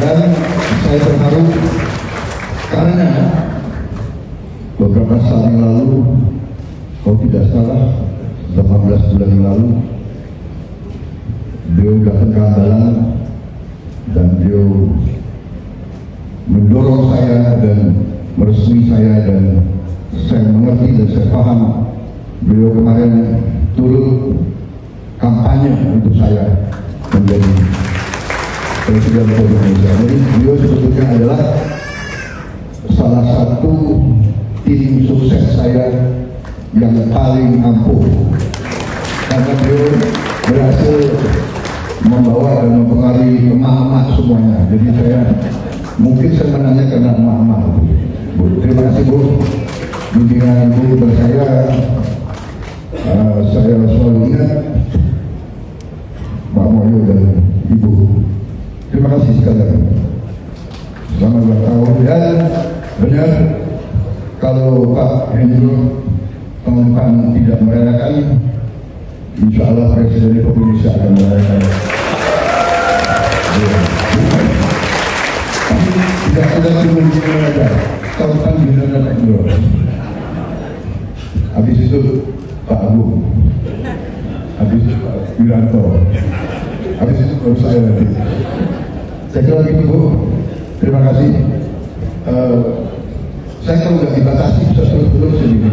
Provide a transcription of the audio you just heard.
Dan saya terharu karena beberapa saat yang lalu, kalau tidak salah, 18 bulan yang lalu, beliau datang ke Andalan dan beliau mendorong saya dan merestui saya dan saya mengerti dan saya paham beliau kemarin turut kampanye untuk saya menjadi Presiden Republik Indonesia. Jadi beliau sebetulnya adalah salah satu tim sukses saya yang paling ampuh karena beliau berhasil membawa dan mempengaruhi emak-emak semuanya. Jadi saya mungkin saya menanya karena emak-emak. Terima kasih Bu. Bimbingan Bu kepada saya, uh, saya selalu ingat Pak Moyo dan Ibu. Kasih sekali lagi. Selamat ulang tahun dan benar kalau Pak Hendro depan tidak merayakan, insya Allah Presiden Republik Indonesia akan. Ya. Tapi tidak tidak cuma di tahun depan di Pak Hendro. Habis itu Pak Agung, habis itu Pak Wiranto, habis itu baru saya nanti. Saya kira gitu Bu, terima kasih. Eh, saya kalau nggak dibatasi bisa terus-terus ini.